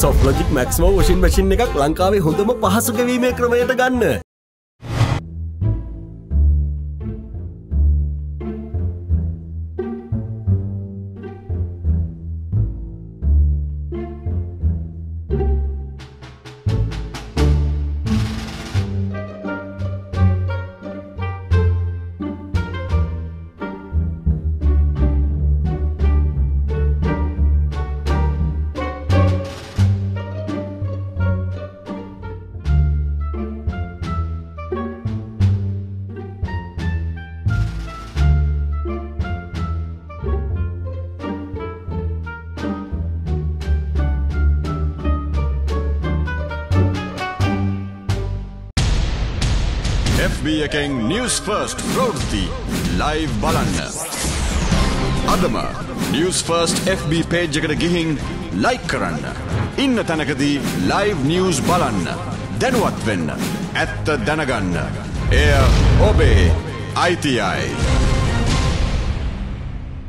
Softlogic මැක්ස්ම වශින් machine එකක් ලංකාවේ හොඳම පහසුකවීමේ ක්‍රමයට ගන්න. FB එකෙන් නිවස් ෆර්ස්ට් ප්‍රෝෘති ලයිව් බලන්න. අදම නිවස් ෆර්ස්ට් FB පේජ් එකට ගිහින් ලයික් කරන්න. ඉන්න තැනකදී ලයිව් නිවස් බලන්න. දැනුවත් වෙන්න. ඇත්ත දැනගන්න. එය ඔබේ අයිතියි.